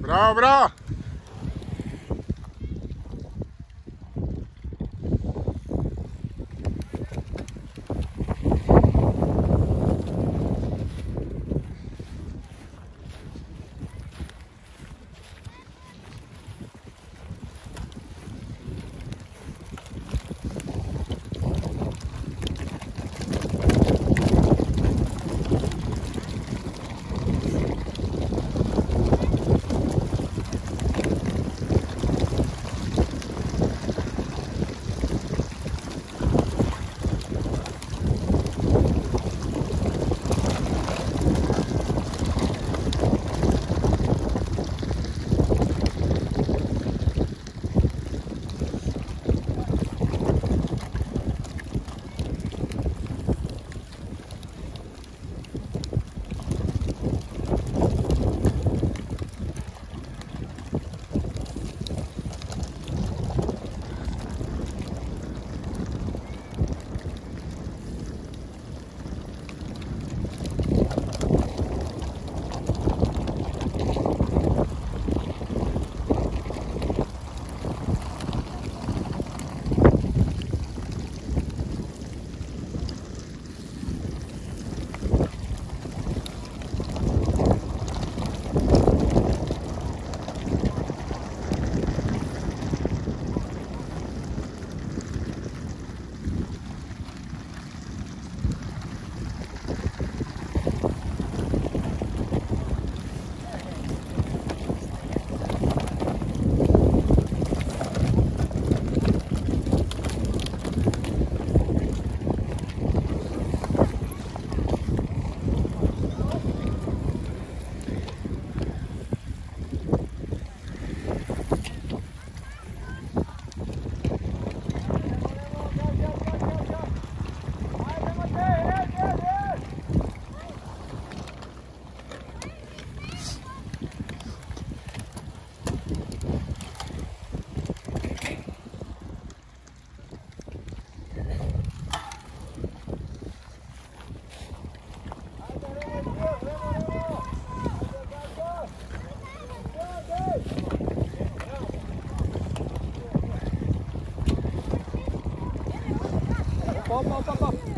Bravo, bravo! 好，报报报。